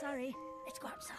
Sorry. Let's go outside.